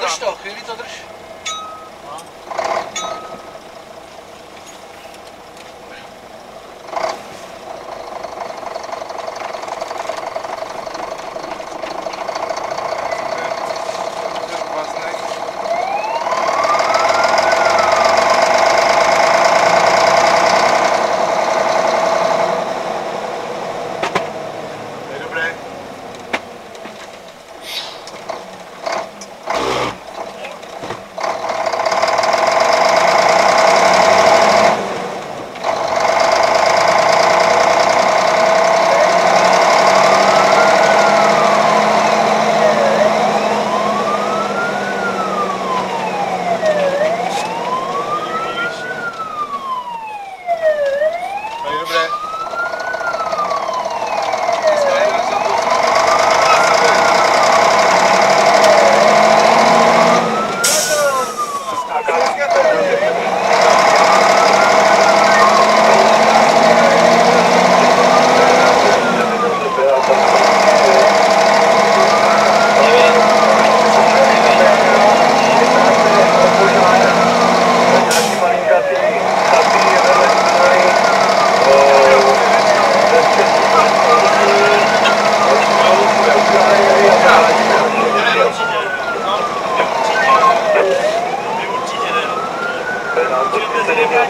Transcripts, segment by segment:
Drž to, chvíli to drž. No.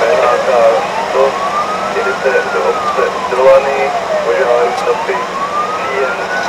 PHK 140 obce Drolany, požadavek stopy CN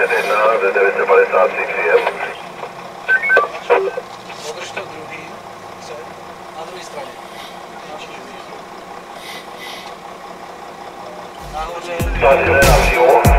Station in Nase 950 CM. Możesz to na